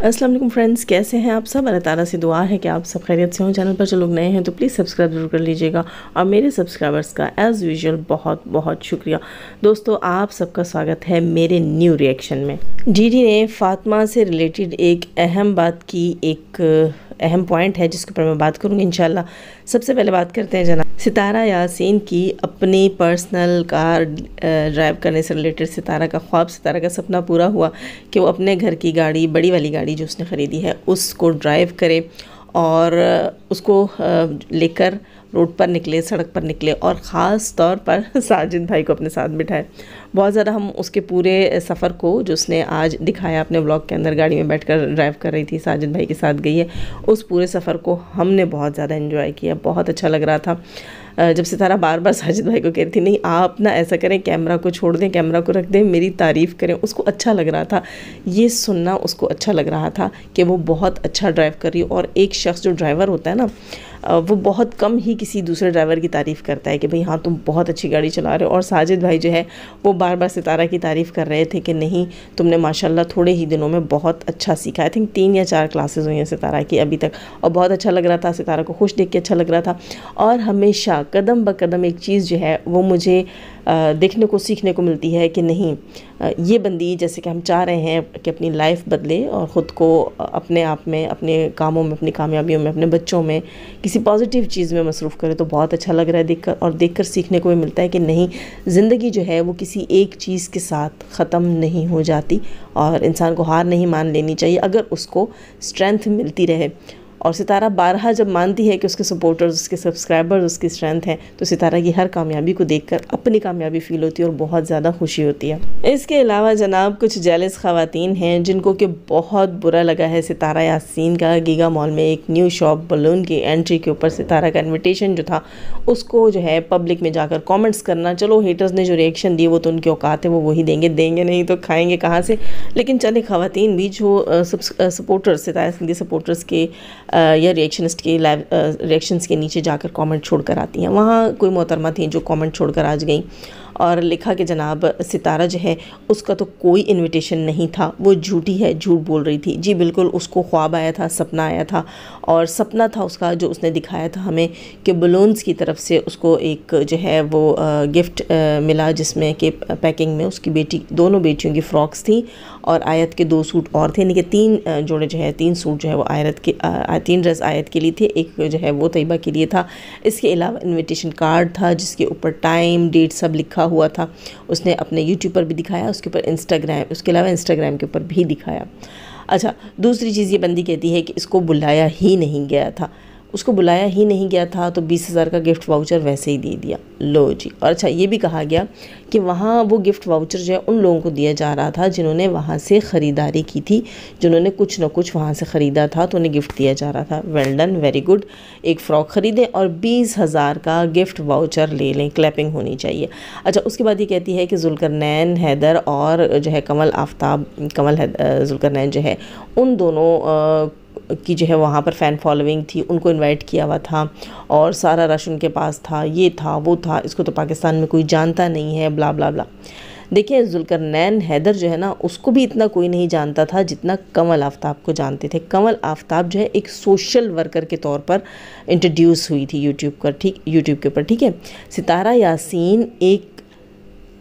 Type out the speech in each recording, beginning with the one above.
वालेकुम फ्रेंड्स, कैसे हैं आप सब? अल्लाह ताला से दुआ है कि आप सब खैरियत से हों। चैनल पर जो लोग नए हैं तो प्लीज़ सब्सक्राइब ज़रूर कर लीजिएगा। और मेरे सब्सक्राइबर्स का एज़ यूजल बहुत बहुत शुक्रिया। दोस्तों, आप सबका स्वागत है मेरे न्यू रिएक्शन में। डीडी ने फातमा से रिलेटेड एक अहम बात की, एक अहम पॉइंट है जिसके ऊपर मैं बात करूँगी इनशाला सबसे पहले बात करते हैं जना सितारा यासिन की अपनी पर्सनल कार ड्राइव करने से रिलेटेड सितारा का ख्वाब, सितारा का सपना पूरा हुआ कि वो अपने घर की गाड़ी, बड़ी वाली गाड़ी जो उसने ख़रीदी है, उसको ड्राइव करे और उसको लेकर रोड पर निकले, सड़क पर निकले और ख़ास तौर पर साजिद भाई को अपने साथ बिठाए। बहुत ज़्यादा हम उसके पूरे सफ़र को, जो उसने आज दिखाया अपने ब्लॉग के अंदर, गाड़ी में बैठकर ड्राइव कर रही थी, साजिद भाई के साथ गई है, उस पूरे सफ़र को हमने बहुत ज़्यादा इन्जॉय किया, बहुत अच्छा लग रहा था। जब सितारा बार बार साजिद भाई को कह रही थी, नहीं, आप ना ऐसा करें, कैमरा को छोड़ दें, कैमरा को रख दें, मेरी तारीफ़ करें। उसको अच्छा लग रहा था। ये सुनना उसको अच्छा लग रहा था कि वो बहुत अच्छा ड्राइव कर रही और एक शख्स जो ड्राइवर होता है ना वो बहुत कम ही किसी दूसरे ड्राइवर की तारीफ़ करता है कि भाई हाँ तुम बहुत अच्छी गाड़ी चला रहे हो। और साजिद भाई जो है, वो बार बार सितारा की तारीफ़ कर रहे थे कि नहीं, तुमने माशाल्लाह थोड़े ही दिनों में बहुत अच्छा सीखा। आई थिंक तीन या चार क्लासेज हुई हैं सितारा की अभी तक। और बहुत अच्छा लग रहा था सितारा को, खुश देख के अच्छा लग रहा था। और हमेशा कदम ब कदम एक चीज़ जो है, वो मुझे देखने को, सीखने को मिलती है कि नहीं ये बंदी जैसे कि हम चाह रहे हैं कि अपनी लाइफ बदले और ख़ुद को अपने आप में, अपने कामों में, अपनी कामयाबियों में, अपने बच्चों में किसी पॉजिटिव चीज़ में मसरूफ़ करे तो बहुत अच्छा लग रहा है देखकर और देखकर सीखने को भी मिलता है कि नहीं, ज़िंदगी जो है वो किसी एक चीज़ के साथ ख़त्म नहीं हो जाती और इंसान को हार नहीं मान लेनी चाहिए अगर उसको स्ट्रेंथ मिलती रहे। और सितारा बारहा जब मानती है कि उसके सपोर्टर्स उसके सब्सक्राइबर्स उसकी स्ट्रेंथ हैं तो सितारा की हर कामयाबी को देखकर अपनी कामयाबी फील होती है और बहुत ज़्यादा खुशी होती है। इसके अलावा जनाब कुछ जेलस खातन हैं, जिनको कि बहुत बुरा लगा है सितारा यासीन का गीगा मॉल में एक न्यू शॉप बलून की एंट्री के ऊपर सितारा का इन्विटेशन जो था, उसको जो है पब्लिक में जाकर कॉमेंट्स करना, चलो हेटर्स ने जो रिएक्शन दिए वो तो उनके औकात है, वो वही देंगे देंगे नहीं तो खाएँगे कहाँ से? लेकिन चले खातन भी जो सपोर्टर्स सितारा सिंह सपोर्टर्स के या रिएक्शनिस्ट के लाइव रिएक्शंस के नीचे जाकर कमेंट छोड़कर आती हैं। वहाँ कोई मोहतरमा थी जो कमेंट छोड़कर आज गई। और लिखा कि जनाब, सितारा जो है, उसका तो कोई इनविटेशन नहीं था। वो झूठी है, झूठ बोल रही थी। जी बिल्कुल, उसको ख्वाब आया था, सपना आया था। और सपना था उसका, जो उसने दिखाया था हमें कि बलून्स की तरफ़ से उसको एक जो है वो गिफ्ट मिला जिसमें कि पैकिंग में उसकी बेटी, दोनों बेटियों की फ़्रॉक्स थी। और आयत के दो सूट और थे यानी कि तीन जोड़े जो है तीन सूट जो है वो आयत के आ, तीन ड्रेस आयत के लिए थे। एक जो है वो तयबा के लिए था। इसके अलावा इनविटेशन कार्ड था जिसके ऊपर टाइम डेट सब लिखा हुआ था। उसने अपने यूट्यूब पर भी दिखाया उसके ऊपर इंस्टाग्राम उसके अलावा इंस्टाग्राम के ऊपर भी दिखाया। अच्छा दूसरी चीज़ ये बंदी कहती है कि इसको बुलाया ही नहीं गया था। उसको बुलाया ही नहीं गया था तो बीस हज़ार का गिफ्ट वाउचर वैसे ही दे दिया। लो जी। और अच्छा ये भी कहा गया कि वहाँ वो गिफ्ट वाउचर जो है, उन लोगों को दिया जा रहा था जिन्होंने वहाँ से ख़रीदारी की थी, जिन्होंने कुछ ना कुछ वहाँ से ख़रीदा था तो उन्हें गिफ्ट दिया जा रहा था। वेल डन वेरी गुड एक फ़्रॉक ख़रीदें और बीस हज़ार का गिफ्ट वाउचर ले लें। क्लैपिंग होनी चाहिए। अच्छा उसके बाद ये कहती है कि जुल्करनैन हैदर और जो है कमल आफ्ताब, कमल जुल्करनैन जो है, उन दोनों की जो है वहाँ पर फ़ैन फॉलोइंग थी, उनको इनवाइट किया हुआ था और सारा रश उनके पास था, ये था, वो था, इसको तो पाकिस्तान में कोई जानता नहीं है ब्ला ब्ला ब्ला देखिए जुल्करनैन हैदर जो है ना, उसको भी इतना कोई नहीं जानता था जितना कमल आफ्ताब को जानते थे। कमल आफ्ताब जो है एक सोशल वर्कर के तौर पर इंट्रोड्यूस हुई थी यूट्यूब पर, ठीक यूट्यूब के ऊपर, ठीक है? सितारा यासीन एक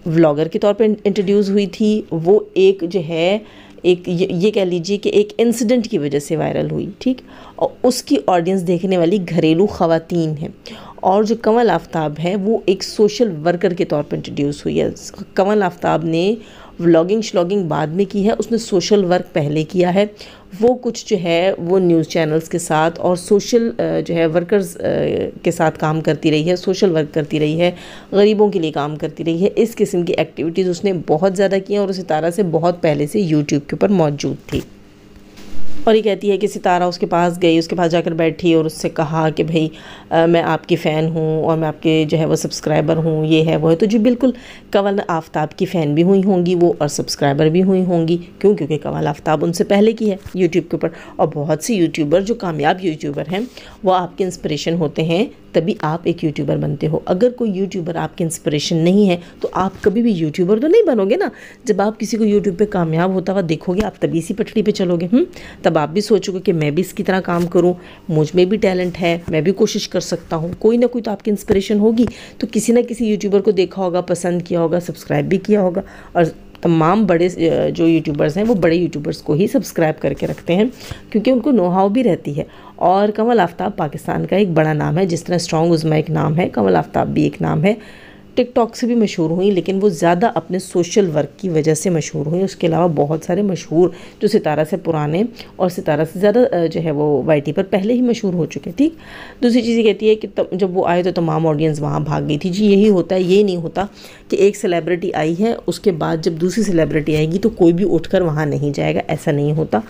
व्लॉगर के तौर पर इंट्रोड्यूस हुई थी, वो एक जो है एक ये, ये कह लीजिए कि एक इंसिडेंट की वजह से वायरल हुई ठीक? और उसकी ऑडियंस देखने वाली घरेलू ख़वातीन हैं। और जो कंवल आफ्ताब है वो एक सोशल वर्कर के तौर पर इंट्रोड्यूस हुई है। कंवल आफ्ताब ने व्लॉगिंग श्लॉगिंग बाद में की है, उसने सोशल वर्क पहले किया है। वो कुछ जो है, वो न्यूज़ चैनल्स के साथ और सोशल जो है वर्कर्स के साथ काम करती रही है सोशल वर्क करती रही है, गरीबों के लिए काम करती रही है। इस किस्म की एक्टिविटीज़ उसने बहुत ज़्यादा की हैं और उस सितारा से बहुत पहले से यूट्यूब के ऊपर मौजूद थी। और ये कहती है कि सितारा उसके पास गई उसके पास जाकर बैठी और उससे कहा कि भाई आ, मैं आपकी फ़ैन हूँ और मैं आपके जो है वो सब्सक्राइबर हूँ ये है वो है। तो जी बिल्कुल कवल आफ्ताब की फ़ैन भी हुई होंगी वो और सब्सक्राइबर भी हुई होंगी। क्यों? क्योंकि कवल आफ्ताब उनसे पहले की है यूट्यूब के ऊपर। और बहुत सी यूट्यूबर जो कामयाब यूट्यूबर हैं वो आपके इंस्परेशन होते हैं। तभी आप एक यूट्यूबर बनते हो। अगर कोई यूट्यूबर आपकी इंस्पिरेशन नहीं है तो आप कभी भी यूट्यूबर तो नहीं बनोगे ना। जब आप किसी को यूट्यूब पे कामयाब होता हुआ देखोगे, आप तभी इसी पटड़ी पे चलोगे हम्म? तब आप भी सोचोगे कि मैं भी इसकी तरह काम करूँ, मुझमें भी टैलेंट है, मैं भी कोशिश कर सकता हूँ। कोई ना कोई तो आपकी इंस्पिरेशन होगी। तो किसी ना किसी यूट्यूबर को देखा होगा, पसंद किया होगा सब्सक्राइब भी किया होगा, और तमाम बड़े जो यूट्यूबर्स हैं, वो बड़े यूट्यूबर्स को ही सब्सक्राइब करके रखते हैं, क्योंकि उनको नो हाउ भी रहती है। और कंवल आफ्ताब पाकिस्तान का एक बड़ा नाम है, जिस तरह स्ट्रॉन्ग उज़मा एक नाम है कंवल आफ्ताब भी एक नाम है। टिकटॉक से भी मशहूर हुई, लेकिन वो ज़्यादा अपने सोशल वर्क की वजह से मशहूर हुई। उसके अलावा बहुत सारे मशहूर जो सितारा से पुराने और सितारा से ज़्यादा जो है वो वाईटी पर पहले ही मशहूर हो चुके ठीक? दूसरी चीज़ ये कहती है कि तब जब वो आए तो तमाम ऑडियंस वहाँ भाग गई थी। जी, यही होता है, ये नहीं होता कि एक सेलिब्रिटी आई है, उसके बाद जब दूसरी सेलिब्रिटी आएगी तो कोई भी उठ वहाँ नहीं जाएगा, ऐसा नहीं होता।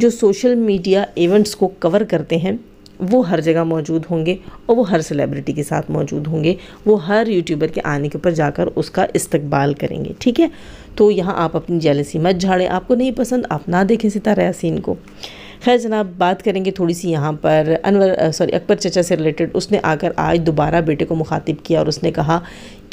जो सोशल मीडिया इवेंट्स को कवर करते हैं वो हर जगह मौजूद होंगे और वो हर सेलिब्रिटी के साथ मौजूद होंगे। वो हर यूट्यूबर के आने के ऊपर जाकर उसका इस्तकबाल करेंगे, ठीक है? तो यहाँ आप अपनी जेलसी मत झाड़ें। आपको नहीं पसंद, आप ना देखें सितारा यासीन को। खैर जनाब, बात करेंगे थोड़ी सी यहाँ पर। अनवर सॉरी अकबर चचा से रिलेटेड उसने आकर आज दोबारा बेटे को मुखातिब किया और उसने कहा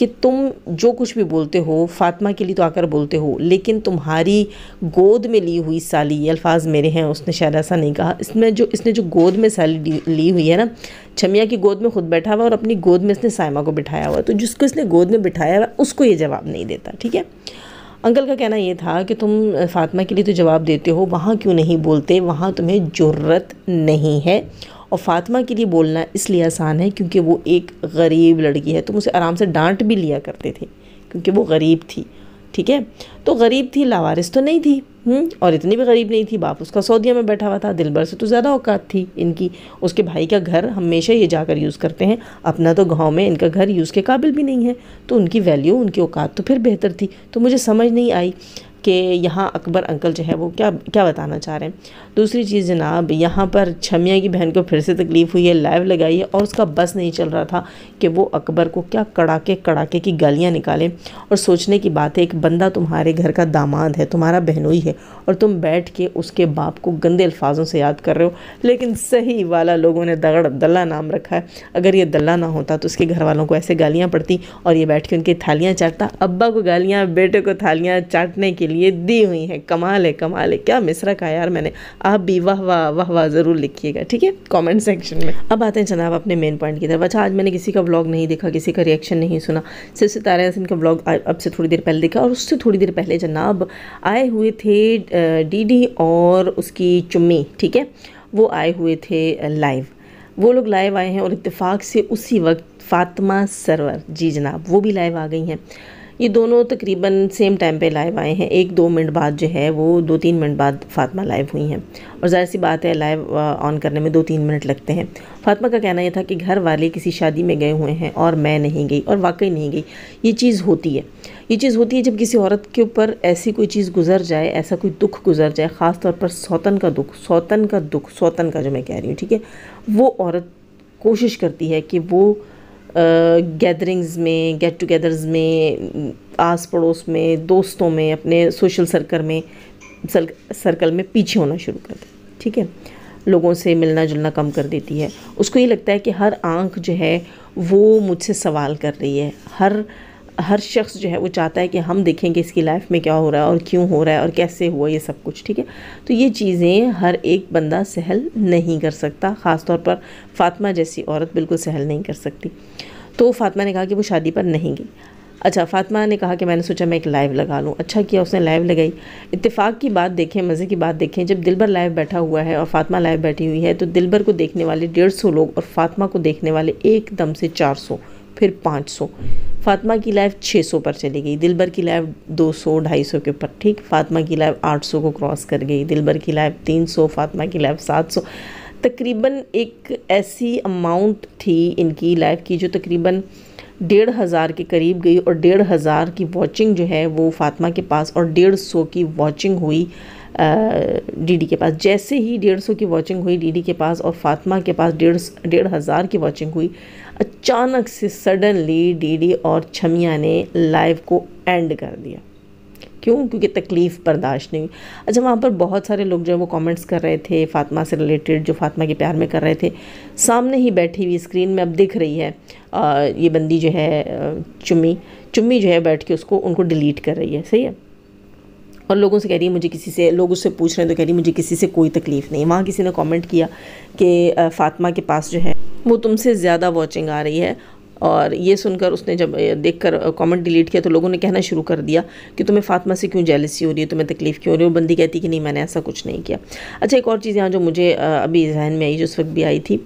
कि तुम जो कुछ भी बोलते हो, फातिमा के लिए तो आकर बोलते हो, लेकिन तुम्हारी गोद में ली हुई साली, ये अल्फाज मेरे हैं, उसने शायद ऐसा नहीं कहा। इसमें जो, इसने जो गोद में साली ली हुई है ना, छमिया की गोद में खुद बैठा हुआ और अपनी गोद में इसने सायमा को बिठाया हुआ तो जिसको इसने गोद में बिठाया हुआ, उसको ये जवाब नहीं देता, ठीक है? अंकल का कहना ये था कि तुम फातिमा के लिए तो जवाब देते हो, वहाँ क्यों नहीं बोलते? वहाँ तुम्हें ज़रूरत नहीं है। और फातिमा के लिए बोलना इसलिए आसान है क्योंकि वो एक गरीब लड़की है। तुम उसे आराम से डांट भी लिया करते थे क्योंकि वो गरीब थी ठीक है? तो गरीब थी लावारिस तो नहीं थी हम्म, और इतनी भी गरीब नहीं थी बाप उसका सऊदिया में बैठा हुआ था दिलबर से तो ज़्यादा औकात थी इनकी। उसके भाई का घर हमेशा ये जाकर यूज़ करते हैं अपना तो गाँव में इनका घर यूज़ के काबिल भी नहीं है तो उनकी वैल्यू उनकी औकात तो फिर बेहतर थी। तो मुझे समझ नहीं आई कि यहाँ अकबर अंकल जो है वो क्या क्या बताना चाह रहे हैं? दूसरी चीज़ जनाब, यहाँ पर छमिया की बहन को फिर से तकलीफ़ हुई है, लाइव लगाई है और उसका बस नहीं चल रहा था कि वो अकबर को क्या कड़ाके कड़ाके की गालियाँ निकालें। और सोचने की बात है, एक बंदा तुम्हारे घर का दामाद है, तुम्हारा बहनोई है और तुम बैठ के उसके बाप को गंदे अल्फाजों से याद कर रहे हो, लेकिन सही वाला लोगों ने दगड़, दल्ला नाम रखा है। अगर ये दल्ला ना होता तो उसके घर वालों को ऐसे गालियाँ पड़ती और ये बैठ के उनकी थालियाँ चाटता। अब्बा को गालियाँ, बेटे को थालियाँ चाटने के लिए दी हुई हैं। कमाल है कमाल है। क्या मिसरा कहा यार मैंने। आप भी वाह वाह वाह वाह ज़रूर लिखिएगा, ठीक है? कमेंट सेक्शन में। अब आते हैं जनाब अपने मेन पॉइंट की तरफ़। अच्छा आज मैंने किसी का ब्लॉग नहीं देखा, किसी का रिएक्शन नहीं सुना। सिर्फ़ सितारा यासिन का ब्लॉग अब से थोड़ी देर पहले देखा और उससे थोड़ी देर पहले जनाब आए हुए थे डी और उसकी चुम्मी, ठीक है? वो आए हुए थे लाइव वो लोग लाइव आए हैं और इत्तेफाक से उसी वक्त फातिमा सरवर, जी जनाब, वो भी लाइव आ गई हैं। ये दोनों तकरीबन सेम टाइम पे लाइव आए हैं। एक दो मिनट बाद जो है वो दो तीन मिनट बाद फातिमा लाइव हुई हैं। और ज़ाहिर सी बात है लाइव ऑन करने में दो तीन मिनट लगते हैं। फातिमा का कहना यह था कि घर वाले किसी शादी में गए हुए हैं और मैं नहीं गई और वाकई नहीं गई। ये चीज़ होती है। ये चीज़ होती है जब किसी औरत के ऊपर ऐसी कोई चीज़ गुजर जाए, ऐसा कोई दुख गुजर जाए ख़ास तौर पर सौतन का दुख, सौतन का दुख, सौतन का जो मैं कह रही हूँ, ठीक है? वो औरत कोशिश करती है कि वो गैदरिंग्स में गेट टुगेदर्स में आस पड़ोस में, दोस्तों में, अपने सोशल सर्कल में सर्कल में पीछे होना शुरू कर दे ठीक है? लोगों से मिलना जुलना कम कर देती है। उसको ये लगता है कि हर आँख जो है, वो मुझसे सवाल कर रही है। हर हर शख्स जो है वो चाहता है कि हम देखें कि इसकी लाइफ में क्या हो रहा है और क्यों हो रहा है और कैसे हुआ ये सब कुछ, ठीक है? तो ये चीज़ें हर एक बंदा सहल नहीं कर सकता ख़ास तौर पर फातिमा जैसी औरत बिल्कुल सहल नहीं कर सकती। तो फातिमा ने कहा कि वो शादी पर नहीं गई। अच्छा फातिमा ने कहा कि मैंने सोचा मैं एक लाइव लगा लूँ। अच्छा किया, उसने लाइव लगाई। इत्तेफाक की बात देखें, मज़े की बात देखें, जब दिलबर लाइव बैठा हुआ है और फातिमा लाइव बैठी हुई है तो दिलबर को देखने वाले डेढ़ सौ लोग और फातिमा को देखने वाले एकदम से चार सौ फिर पाँच सौ। फातिमा की लाइव 600 पर चली गई। दिलबर की लाइव 200 250 के ऊपर। ठीक? फातिमा की लाइव 800 को क्रॉस कर गई। दिलबर की लाइव 300 फातिमा की लाइव 700 तकरीबन एक ऐसी अमाउंट थी इनकी लाइफ की जो तकरीबन डेढ़ हज़ार के करीब गई और डेढ़ हज़ार की वॉचिंग जो है वो फातिमा के पास और डेढ़ सौ की वॉचिंग हुई डीडी के पास। जैसे ही डेढ़ सौ की वॉचिंग हुई, डीडी के पास और फातिमा के पास डेढ़ डेढ़ हज़ार की वॉचिंग हुई अचानक से सडनली डीडी और छमिया ने लाइव को एंड कर दिया। क्यों? क्योंकि तकलीफ़ बर्दाश्त नहीं हुई। अच्छा वहाँ पर बहुत सारे लोग जो है वो कमेंट्स कर रहे थे फ़ातिमा से रिलेटेड जो फ़ातिमा के प्यार में कर रहे थे। सामने ही बैठी हुई स्क्रीन में अब दिख रही है आ, ये बंदी जो है चुम्मी। चुम्मी जो है बैठ के उसको उनको डिलीट कर रही है। सही है? और लोगों से कह रही है, मुझे किसी से लोग उससे पूछ रहे हैं तो कह रही मुझे किसी से कोई तकलीफ़ नहीं वहाँ किसी ने कमेंट किया कि फ़ातिमा के पास जो है, वो तुमसे ज़्यादा वॉचिंग आ रही है। और ये सुनकर उसने जब देखकर कमेंट डिलीट किया तो लोगों ने कहना शुरू कर दिया कि, तुम्हें फातिमा से क्यों जेलसी हो रही है? तुम्हें तकलीफ़ क्यों हो रही है? बंदी कहती कि, नहीं, मैंने ऐसा कुछ नहीं किया। अच्छा एक और चीज़ यहाँ जो मुझे अभी जहन में आई, जो उस वक्त भी आई थी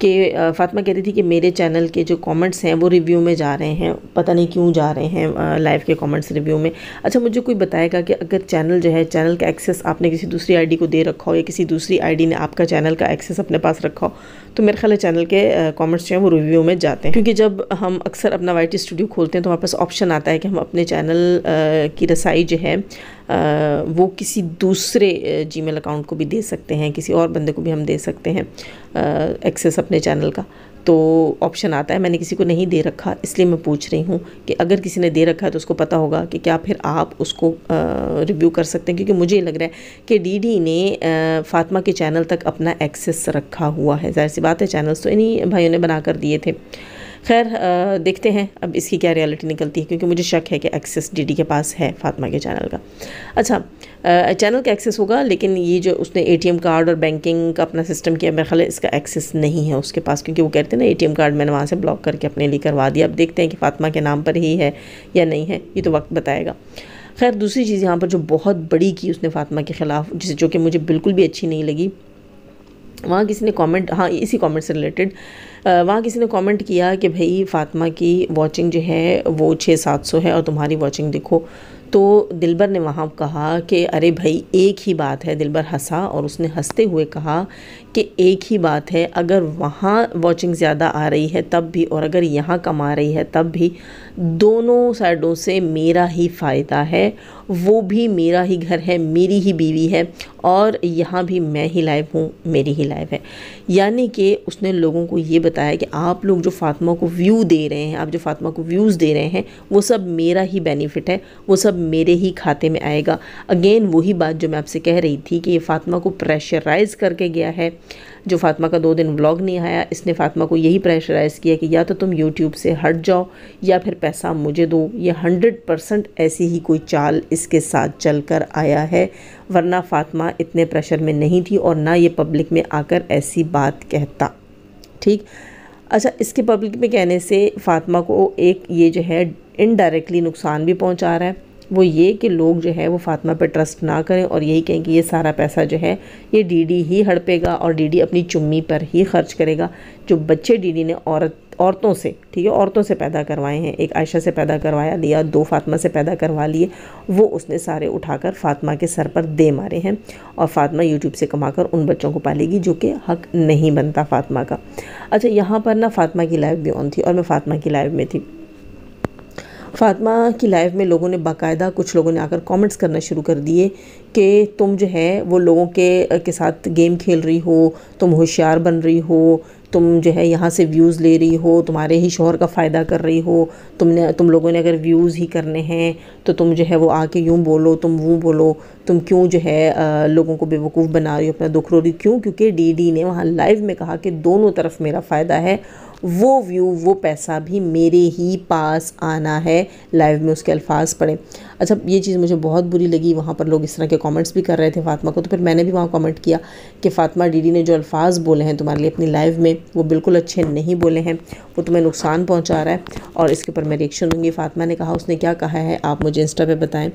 कि फ़ातिमा कहती थी कि मेरे चैनल के जो कमेंट्स हैं, वो रिव्यू में जा रहे हैं। पता नहीं क्यों जा रहे हैं लाइव के कमेंट्स रिव्यू में। अच्छा मुझे कोई बताएगा कि अगर चैनल जो है चैनल का एक्सेस आपने किसी दूसरी आईडी को दे रखा हो या किसी दूसरी आईडी ने आपका चैनल का एक्सेस अपने पास रखा हो तो मेरे ख्याल चैनल के कॉमेंट्स जो हैं, वो रिव्यू में जाते हैं। क्योंकि जब हम अक्सर अपना YT स्टूडियो खोलते हैं तो हमारे पास ऑप्शन आता है कि हम अपने चैनल की रसाई जो है वो किसी दूसरे जीमेल अकाउंट को भी दे सकते हैं, किसी और बंदे को भी हम दे सकते हैं एक्सेस अपने चैनल का। तो ऑप्शन आता है, मैंने किसी को नहीं दे रखा, इसलिए मैं पूछ रही हूँ कि अगर किसी ने दे रखा है तो उसको पता होगा कि क्या फिर आप उसको रिव्यू कर सकते हैं? क्योंकि मुझे लग रहा है कि डीडी ने फ़ातिमा के चैनल तक अपना एक्सेस रखा हुआ है। ज़ाहिर सी बात है चैनल्स तो इन्हीं भाइयों ने बना कर दिए थे। खैर देखते हैं अब इसकी क्या रियलिटी निकलती है, क्योंकि मुझे शक है कि एक्सेस डीडी के पास है फातिमा के चैनल का। अच्छा चैनल का एक्सेस होगा, लेकिन ये जो उसने एटीएम कार्ड और बैंकिंग का अपना सिस्टम किया, मेरे ख्याल इसका एक्सेस नहीं है उसके पास, क्योंकि वो कहते हैं ना एटीएम कार्ड मैंने वहाँ से ब्लॉक करके अपने लिए करवा दिया। अब देखते हैं कि फातिमा के नाम पर ही है या नहीं है, ये तो वक्त बताएगा। खैर, दूसरी चीज़ यहाँ पर जो बहुत बड़ी की उसने फातिमा के ख़िलाफ़, जिस जो कि मुझे बिल्कुल भी अच्छी नहीं लगी वहाँ किसी ने कमेंट हाँ इसी कमेंट से रिलेटेड वहाँ किसी ने कमेंट किया कि भाई फातिमा की वॉचिंग जो है, वो छः सात सौ है और तुम्हारी वॉचिंग देखो। तो दिलबर ने वहाँ कहा कि अरे भाई, एक ही बात है, दिलबर हंसा और उसने हँसते हुए कहा कि एक ही बात है, अगर वहाँ वॉचिंग ज़्यादा आ रही है, तब भी और अगर यहाँ कम आ रही है, तब भी दोनों साइडों से मेरा ही फ़ायदा है। वो भी मेरा ही घर है, मेरी ही बीवी है और यहाँ भी मैं ही लाइव हूँ, मेरी ही लाइव है। यानी कि उसने लोगों को ये बताया कि आप लोग जो फातिमा को व्यू दे रहे हैं, आप जो फातिमा को व्यूज़ दे रहे हैं, वो सब मेरा ही बेनिफिट है, वो सब मेरे ही खाते में आएगा। अगेन वही बात जो मैं आपसे कह रही थी कि ये फातिमा को प्रेशराइज़ करके गया है। जो फातिमा का दो दिन व्लॉग नहीं आया, इसने फातिमा को यही प्रेशराइज़ किया कि या तो तुम यूट्यूब से हट जाओ या फिर पैसा मुझे दो। ये हंड्रेड परसेंट ऐसी ही कोई चाल इसके साथ चल कर आया है, वरना फातिमा इतने प्रेशर में नहीं थी और ना ये पब्लिक में आकर ऐसी बात कहता। ठीक? अच्छा इसके पब्लिक में कहने से फातिमा को एक ये जो है इनडायरेक्टली नुकसान भी पहुँचा रहा है। वो ये कि लोग जो है वो फातिमा पे ट्रस्ट ना करें और यही कहें कि ये सारा पैसा जो है, ये डीडी ही हड़पेगा और डीडी अपनी चुम्मी पर ही खर्च करेगा, जो बच्चे डीडी ने औरत, औरतों से, ठीक है, औरतों से पैदा करवाए हैं। एक आयशा से पैदा करवाया लिया दो फातिमा से पैदा करवा लिए, वो उसने सारे उठाकर फातिमा के सर पर दे मारे हैं और फातिमा यूट्यूब से कमाकर उन बच्चों को पालेगी, जो कि हक नहीं बनता फातिमा का। अच्छा यहाँ पर ना फातिमा की लाइव भी ऑन थी और मैं फातिमा की लाइव में थी। फातिमा की लाइव में लोगों ने बाकायदा कुछ लोगों ने आकर कमेंट्स करना शुरू कर दिए कि तुम जो है वो लोगों के के साथ गेम खेल रही हो तुम होशियार बन रही हो तुम जो है यहाँ से व्यूज़ ले रही हो तुम्हारे ही शोहर का फ़ायदा कर रही हो तुमने तुम लोगों ने अगर व्यूज़ ही करने हैं तो तुम जो है वो आके यूँ बोलो तुम वो बोलो तुम क्यों जो है आ, लोगों को बेवकूफ़ बना रही हो अपना दुख रो रही क्यों? क्योंकि डी ने वहाँ लाइव में कहा कि दोनों तरफ़ मेरा फ़ायदा है वो व्यू वो पैसा भी मेरे ही पास आना है। लाइव में उसके अल्फाज पढ़े। अच्छा ये चीज़ मुझे बहुत बुरी लगी। वहाँ पर लोग इस तरह के कमेंट्स भी कर रहे थे फातिमा को। तो फिर मैंने भी वहाँ कमेंट किया कि फ़ातिमा, डीडी ने जो अल्फाज बोले हैं तुम्हारे लिए अपनी लाइव में, वो बिल्कुल अच्छे नहीं बोले हैं। वो तुम्हें नुकसान पहुँचा रहा है। और इसके ऊपर मैं रिएक्शन दूँगी फ़ातिमा ने कहा, उसने क्या कहा है? आप मुझे इंस्टा पर बताएँ।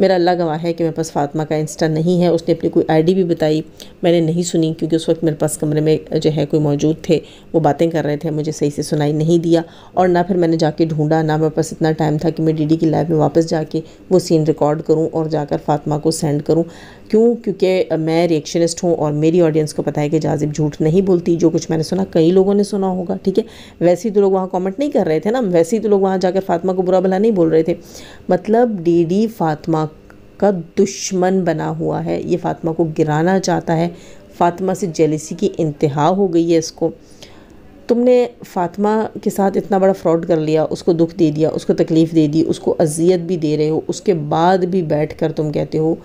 मेरा अल्लाह गवाह है कि मेरे पास फातिमा का इंस्टा नहीं है, उसने अपनी कोई आईडी भी बताई, मैंने नहीं सुनी क्योंकि उस वक्त मेरे पास कमरे में जो है कोई मौजूद थे, वो बातें कर रहे थे, मुझे सही से सुनाई नहीं दिया और ना फिर मैंने जाके ढूंढा, ना मेरे पास इतना टाइम था कि मैं डी की लाइव में वापस जाके वो सीन रिकॉर्ड करूँ और जाकर फातिमा को सेंड करूँ। क्यों? क्योंकि मैं रिएक्शनिस्ट हूँ और मेरी ऑडियंस को पता है कि जाजिब झूठ नहीं बोलती, जो कुछ मैंने सुना, कई लोगों ने सुना होगा, ठीक है? वैसे ही तो लोग वहाँ कमेंट नहीं कर रहे थे ना? वैसे ही तो लोग वहाँ जाकर फातिमा को बुरा भला नहीं बोल रहे थे। मतलब डी डी फातिमा का दुश्मन बना हुआ है, ये फातिमा को गिराना चाहता है। फातिमा से जेलिसी की इंतहा हो गई है इसको। तुमने फ़ातिमा के साथ इतना बड़ा फ्रॉड कर लिया, उसको दुख दे दिया, उसको तकलीफ़ दे दी, उसको अजियत भी दे रहे हो, उसके बाद भी बैठ कर तुम कहते हो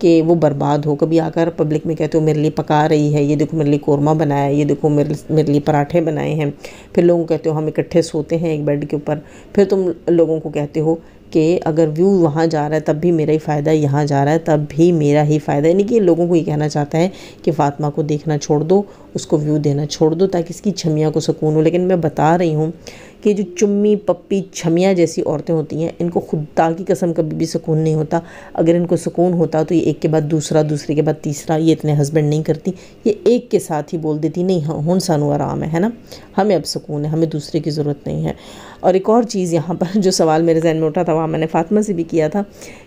कि वो बर्बाद हो, कभी आकर पब्लिक में कहते हो, मेरे लिए पका रही है, ये देखो मेरे लिए कौरमा बनाया है, ये देखो मेरे मेरे लिए पराठे बनाए हैं। फिर लोगों को कहते हो, हम इकट्ठे सोते हैं एक बेड के ऊपर। फिर तुम लोगों को कहते हो कि, अगर व्यू वहाँ जा रहा है, तब भी मेरा ही फ़ायदा यहाँ जा रहा है, तब भी मेरा ही फ़ायदा यानी कि लोगों को ये कहना चाहता है कि फ़ातिमा को देखना छोड़ दो, उसको व्यू देना छोड़ दो, ताकि इसकी छमिया को सुकून हो। लेकिन मैं बता रही हूँ कि जो चुम्मी, पप्पी, छमिया जैसी औरतें होती हैं, इनको खुदा की कसम कभी भी सुकून नहीं होता। अगर इनको सुकून होता तो ये एक के बाद दूसरा, दूसरे के बाद तीसरा, ये इतने हस्बैंड नहीं करती। ये एक के साथ ही बोल देती, नहीं हाँ हूँ सानू आराम है है ना? हमें अब सुकून है, हमें दूसरे की ज़रूरत नहीं है। और एक और चीज़ यहाँ पर जो सवाल मेरे जहन में उठा था, वहाँ मैंने फ़ातिमा से भी किया था।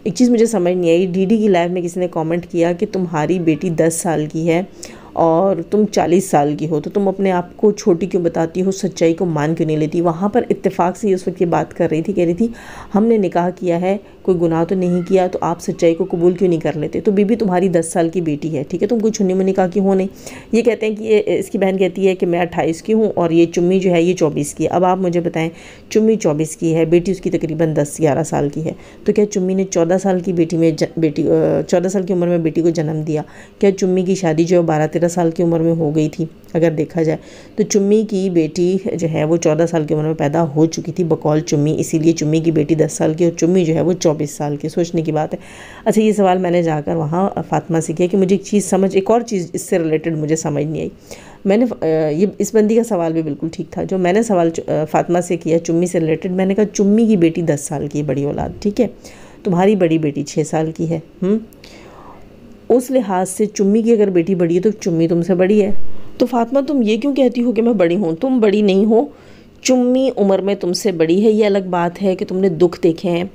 एक चीज़ मुझे समझ नहीं आई डी की लाइव में किसी ने कॉमेंट किया कि तुम्हारी बेटी दस साल की है और तुम चालीस साल की हो तो तुम अपने आप को छोटी क्यों बताती हो, सच्चाई को मान क्यों नहीं लेती? वहाँ पर इत्तेफाक से उस वक्त ये बात कर रही थी, कह रही थी, हमने निकाह किया है कोई गुनाह तो नहीं किया तो आप सच्चाई को कबूल क्यों नहीं कर लेते? तो बीबी तुम्हारी दस साल की बेटी है, ठीक है? तुम कोई छुन्नी मुन्नी का की हो नहीं? ये कहते हैं कि ये इसकी बहन कहती है कि मैं अट्ठाईस की हूँ और ये चुम्मी जो है, ये चौबीस की अब आप मुझे बताएँ, चुम्मी चौबीस की है, बेटी उसकी तकरीबन दस ग्यारह साल की है। तो क्या चुम्मी ने चौदह साल की बेटी में बेटी चौदह साल की उम्र में बेटी को जन्म दिया? क्या चुम्मी की शादी जो है बारह तेरह साल की उम्र में हो गई थी, अगर देखा जाए? तो चुम्मी की बेटी जो है, वो चौदह साल की उम्र में पैदा हो चुकी थी, बकौल चुम्मी, इसीलिए चुम्मी की बेटी दस साल की और चुम्मी जो है, वो चौबीस साल की, सोचने की बात है। अच्छा ये सवाल मैंने जाकर वहाँ फातिमा से किया कि मुझे एक चीज़ समझ, एक और चीज़ इससे रिलेटेड मुझे समझ नहीं आई। मैंने ये, इस बंदी का सवाल भी बिल्कुल ठीक था। जो मैंने सवाल फातिमा से किया, चुम्मी से रिलेटेड मैंने कहा, चुम्मी की बेटी दस साल की बड़ी औलाद, ठीक है? तुम्हारी बड़ी बेटी छः साल की है? उस लिहाज से चुम्मी की अगर बेटी बड़ी है तो चुम्मी तुमसे बड़ी है। तो फातिमा, तुम ये क्यों कहती हो कि मैं बड़ी हूँ? तुम बड़ी नहीं हो। चुम्मी उम्र में तुमसे बड़ी है, ये अलग बात है कि तुमने दुख देखे हैं।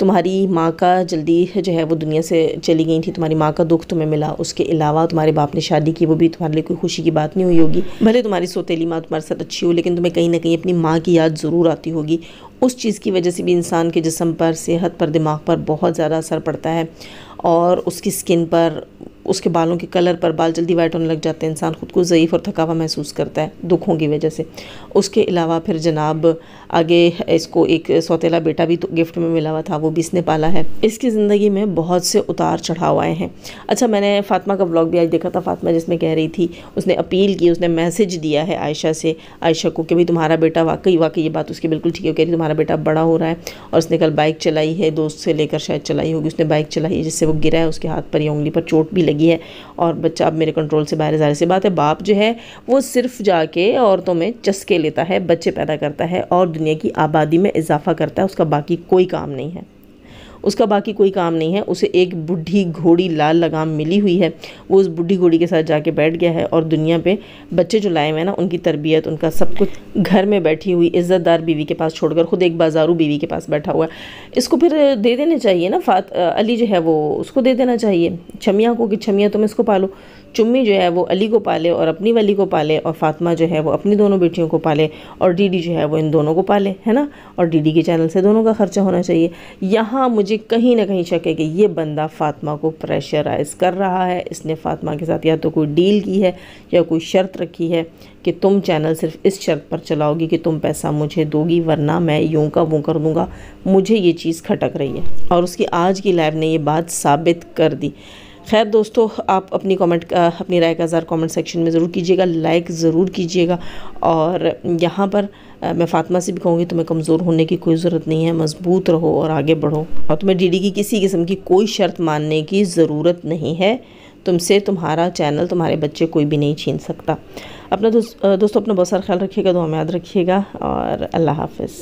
तुम्हारी माँ का जल्दी जो है वो दुनिया से चली गई थी, तुम्हारी माँ का दुख तुम्हें मिला, उसके अलावा तुम्हारे बाप ने शादी की, वो भी तुम्हारे लिए कोई खुशी की बात नहीं हुई होगी। भले तुम्हारी सोतेली माँ तुम्हारे साथ अच्छी हो, लेकिन तुम्हें कहीं ना कहीं अपनी माँ की याद ज़रूर आती होगी। उस चीज़ की वजह से भी इंसान के जिसम पर, सेहत पर, दिमाग पर बहुत ज़्यादा असर पड़ता है और उसकी स्किन पर उसके बालों के कलर पर बाल जल्दी वाइट होने लग जाते हैं। इंसान खुद को ज़यीफ़ और थकावा महसूस करता है, दुखों की वजह से। उसके अलावा फिर जनाब, आगे इसको एक सौतेला बेटा भी तो गिफ्ट में मिला हुआ था, वो भी इसने पाला है। इसकी ज़िंदगी में बहुत से उतार चढ़ाव आए हैं। अच्छा मैंने फ़ातिमा का ब्लॉग भी आज देखा था, फ़ातिमा जिसमें कह रही थी, उसने अपील की, उसने मैसेज दिया है आयशा से, आयशा को कि भाई तुम्हारा बेटा वाकई वाकई ये बात उसकी बिल्कुल ठीक है कह रही तुम्हारा बेटा बड़ा हो रहा है और उसने कल बाइक चलाई है, दोस्त से लेकर शायद चलाई होगी, उसने बाइक चलाई है, जिससे वो गिरा है, उसके हाथ पर या उंगली पर चोट भी लगी है। और बच्चा अब मेरे कंट्रोल से बाहर ज़ाहिर सी बात है, बाप जो है, वो सिर्फ़ जाके औरतों में चस्के लेता है, बच्चे पैदा करता है और दुनिया की आबादी में इजाफा करता है, उसका बाकी कोई काम नहीं है। उसका बाकी कोई काम नहीं है। उसे एक बुढ़ी घोड़ी लाल लगाम मिली हुई है। वो उस बुढ़ी घोड़ी के साथ जाके बैठ गया है और दुनिया पे बच्चे जो लाए हुए हैं ना, उनकी तरबियत, उनका सब कुछ घर में बैठी हुई इज़्ज़तदार बीवी के पास छोड़कर खुद एक बाजारू बीवी के पास बैठा हुआ है। इसको फिर दे देने चाहिए ना, फात अली जो है वो उसको दे देना चाहिए। छमिया को कि छमिया तुम इसको पालो। चुम्मी जो है वो अली को पाले और अपनी वली को पाले और फातिमा जो है वो अपनी दोनों बेटियों को पाले और डीडी जो है वो इन दोनों को पाले, है ना? और डीडी के चैनल से दोनों का खर्चा होना चाहिए। यहाँ मुझे कहीं ना कहीं शक है कि ये बंदा फातिमा को प्रेशराइज कर रहा है। इसने फातिमा के साथ या तो कोई डील की है या कोई शर्त रखी है कि तुम चैनल सिर्फ़ इस शर्त पर चलाओगी कि तुम पैसा मुझे दोगी, वरना मैं यूँ का वो कर दूँगा। मुझे ये चीज़ खटक रही है। और उसकी आज की लाइव ने ये बात साबित कर दी। खैर दोस्तों, आप अपनी कमेंट अपनी राय का ज़र कमेंट सेक्शन में ज़रूर कीजिएगा लाइक ज़रूर कीजिएगा और यहाँ पर मैं फ़ातिमा से भी कहूँगी, तुम्हें कमज़ोर होने की कोई ज़रूरत नहीं है, मज़बूत रहो और आगे बढ़ो और तुम्हें डी की किसी किस्म की कोई शर्त मानने की ज़रूरत नहीं है। तुमसे तुम्हारा चैनल तुम्हारे बच्चे कोई भी नहीं छीन सकता। अपना दोस्त अपना बहुत सारा ख्याल रखिएगा तो हम याद रखिएगा और अल्लाह हाफिज़।